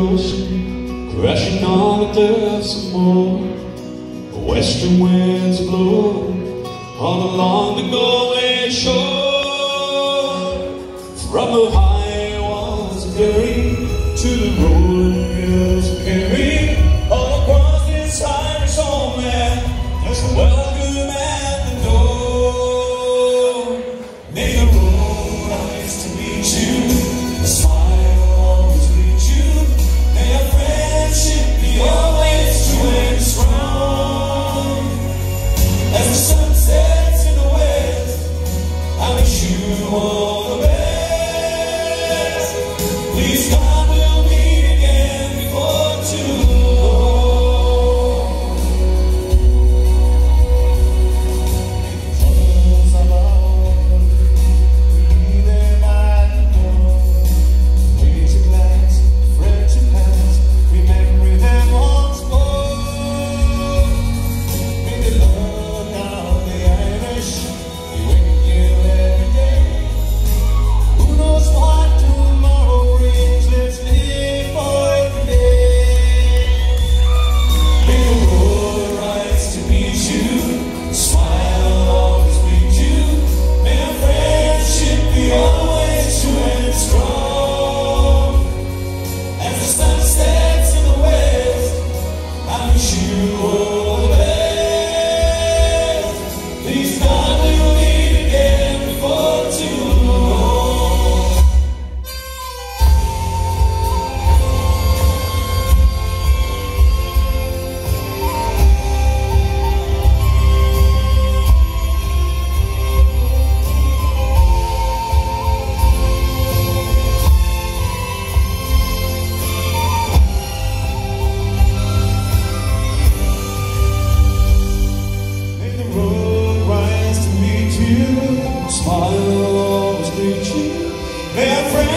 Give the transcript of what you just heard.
ocean, crashing on the depths of Moher. Western winds blow all along the Galway shore. From the high walls of Derry to the rolling hills of Kerry, all across this Irish homeland, there's a welcome at the door. May the road rise to meet you. smile always greets you, and.